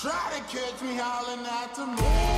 Try to catch me howling at the moon.